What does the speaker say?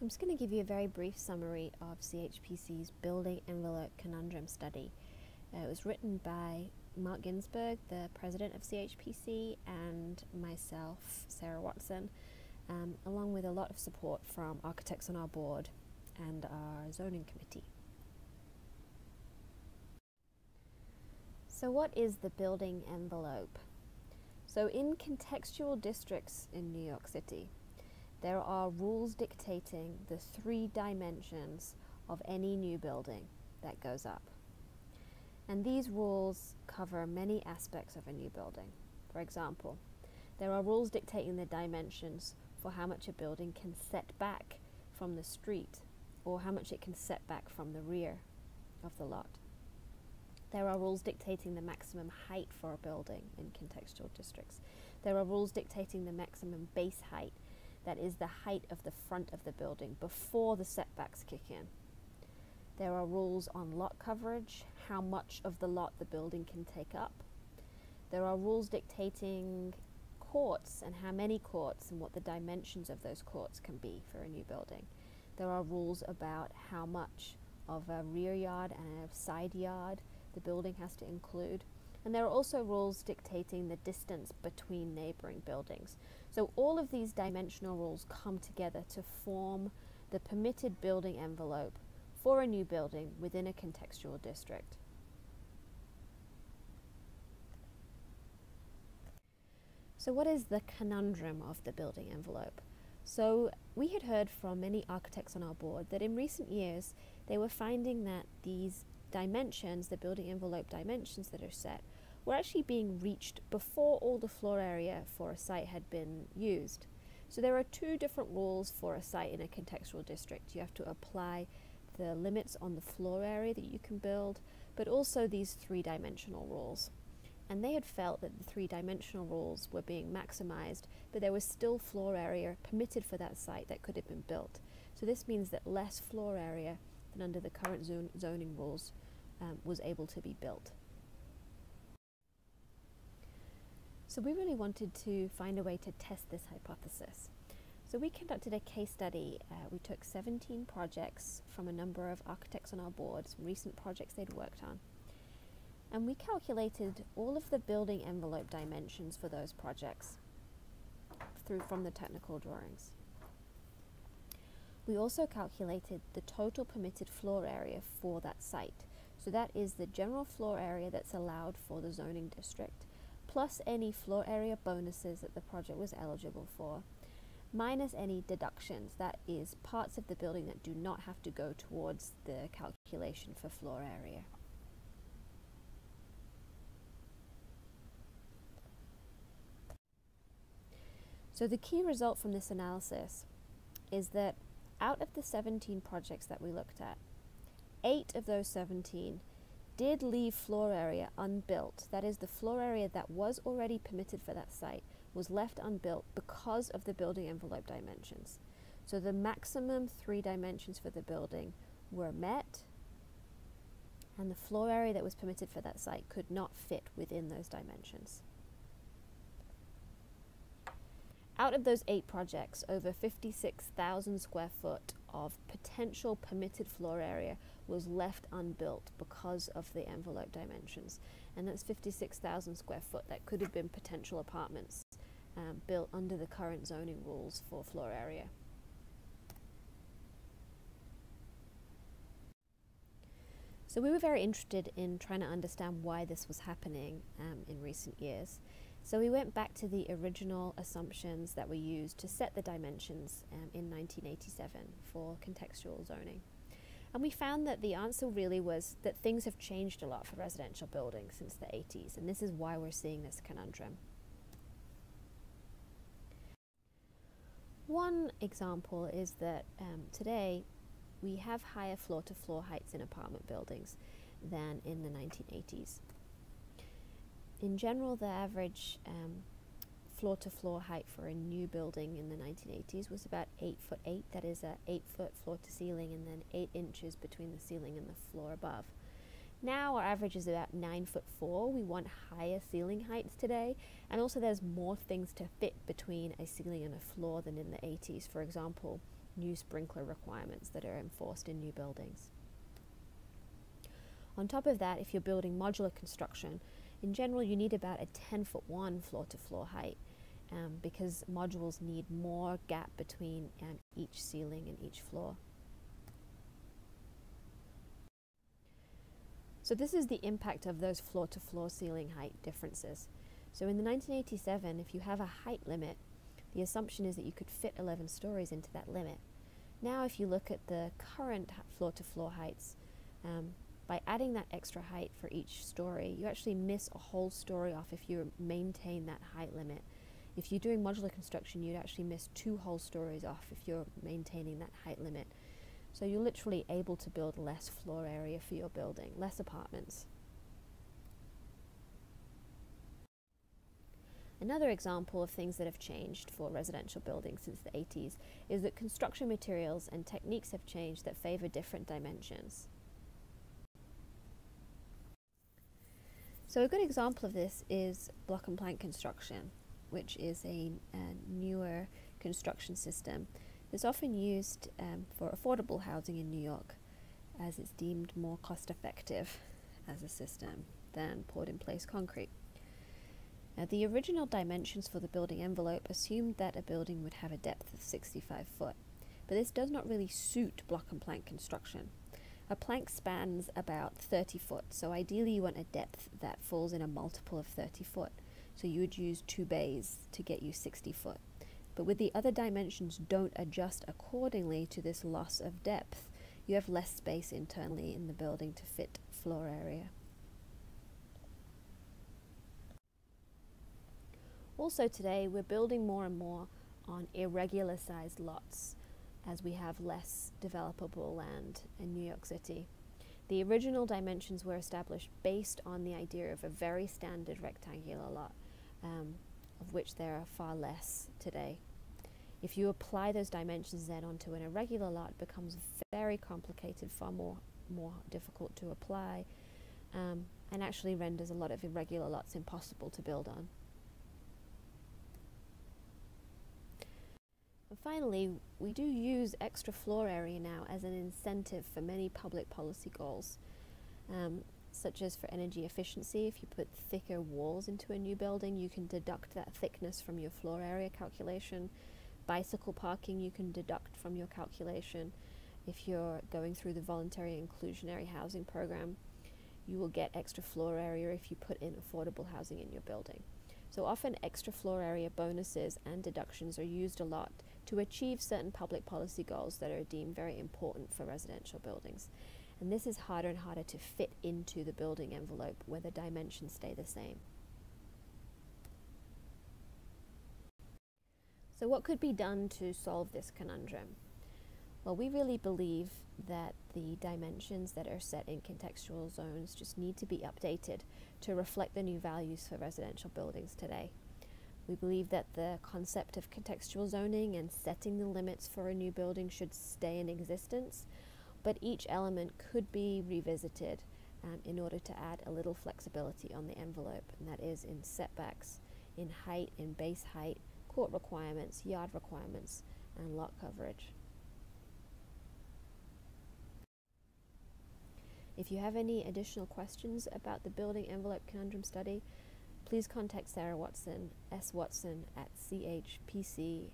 So I'm just going to give you a very brief summary of CHPC's Building Envelope Conundrum Study. Uh, it was written by Mark Ginsberg, the president of CHPC, and myself, Sarah Watson, um, along with a lot of support from architects on our board and our zoning committee. So, what is the building envelope? So, in contextual districts in New York City, there are rules dictating the three dimensions of any new building that goes up. And these rules cover many aspects of a new building. For example, there are rules dictating the dimensions for how much a building can set back from the street or how much it can set back from the rear of the lot. There are rules dictating the maximum height for a building in contextual districts. There are rules dictating the maximum base height that is the height of the front of the building before the setbacks kick in. There are rules on lot coverage, how much of the lot the building can take up. There are rules dictating courts and how many courts and what the dimensions of those courts can be for a new building. There are rules about how much of a rear yard and a side yard the building has to include. And there are also rules dictating the distance between neighboring buildings. So all of these dimensional rules come together to form the permitted building envelope for a new building within a contextual district. So what is the conundrum of the building envelope? So we had heard from many architects on our board that in recent years they were finding that these dimensions, the building envelope dimensions that are set, were actually being reached before all the floor area for a site had been used. So there are two different rules for a site in a contextual district. You have to apply the limits on the floor area that you can build, but also these three dimensional rules. And they had felt that the three dimensional rules were being maximized, but there was still floor area permitted for that site that could have been built. So this means that less floor area than under the current zon zoning rules um, was able to be built. So we really wanted to find a way to test this hypothesis. So we conducted a case study. Uh, we took 17 projects from a number of architects on our board, some recent projects they'd worked on. And we calculated all of the building envelope dimensions for those projects through from the technical drawings. We also calculated the total permitted floor area for that site. So that is the general floor area that's allowed for the zoning district plus any floor area bonuses that the project was eligible for, minus any deductions, that is, parts of the building that do not have to go towards the calculation for floor area. So the key result from this analysis is that out of the 17 projects that we looked at, 8 of those 17 did leave floor area unbuilt, that is, the floor area that was already permitted for that site, was left unbuilt because of the building envelope dimensions. So the maximum three dimensions for the building were met, and the floor area that was permitted for that site could not fit within those dimensions. Out of those eight projects, over 56,000 square foot of potential permitted floor area was left unbuilt because of the envelope dimensions. And that's 56,000 square foot that could have been potential apartments um, built under the current zoning rules for floor area. So we were very interested in trying to understand why this was happening um, in recent years. So we went back to the original assumptions that were used to set the dimensions um, in 1987 for contextual zoning. And we found that the answer really was that things have changed a lot for residential buildings since the 80s, and this is why we're seeing this conundrum. One example is that um, today we have higher floor to floor heights in apartment buildings than in the 1980s. In general, the average um, floor to floor height for a new building in the 1980s was about 8 foot 8 that is a 8 foot floor to ceiling and then 8 inches between the ceiling and the floor above. Now our average is about 9 foot 4 we want higher ceiling heights today. And also there's more things to fit between a ceiling and a floor than in the 80s for example new sprinkler requirements that are enforced in new buildings. On top of that, if you're building modular construction, in general you need about a 10 foot 1 floor to floor height um, because modules need more gap between um, each ceiling and each floor. So this is the impact of those floor to floor ceiling height differences. So in the 1987, if you have a height limit, the assumption is that you could fit 11 stories into that limit. Now if you look at the current floor to floor heights, um, by adding that extra height for each story, you actually miss a whole story off if you maintain that height limit. If you're doing modular construction, you'd actually miss two whole stories off if you're maintaining that height limit. So you're literally able to build less floor area for your building, less apartments. Another example of things that have changed for residential buildings since the 80s is that construction materials and techniques have changed that favor different dimensions. So a good example of this is block and plank construction, which is a, a newer construction system that's often used um, for affordable housing in New York as it's deemed more cost effective as a system than poured in place concrete. Now, the original dimensions for the building envelope assumed that a building would have a depth of 65 foot, but this does not really suit block and plank construction. A plank spans about 30 foot, so ideally you want a depth that falls in a multiple of 30 foot. So you would use two bays to get you 60 foot. But with the other dimensions don't adjust accordingly to this loss of depth, you have less space internally in the building to fit floor area. Also today, we're building more and more on irregular sized lots as we have less developable land in New York City. The original dimensions were established based on the idea of a very standard rectangular lot, um, of which there are far less today. If you apply those dimensions then onto an irregular lot, it becomes very complicated, far more, more difficult to apply, um, and actually renders a lot of irregular lots impossible to build on. Finally, we do use extra floor area now as an incentive for many public policy goals, um, such as for energy efficiency. If you put thicker walls into a new building, you can deduct that thickness from your floor area calculation. Bicycle parking, you can deduct from your calculation. If you're going through the voluntary inclusionary housing program, you will get extra floor area if you put in affordable housing in your building. So often extra floor area bonuses and deductions are used a lot to achieve certain public policy goals that are deemed very important for residential buildings. And this is harder and harder to fit into the building envelope where the dimensions stay the same. So what could be done to solve this conundrum? Well, we really believe that the dimensions that are set in contextual zones just need to be updated to reflect the new values for residential buildings today. We believe that the concept of contextual zoning and setting the limits for a new building should stay in existence, but each element could be revisited um, in order to add a little flexibility on the envelope, and that is in setbacks, in height, in base height, court requirements, yard requirements, and lot coverage. If you have any additional questions about the building envelope conundrum study, please contact Sarah Watson, swatson at chpcny.org.